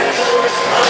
Let's go.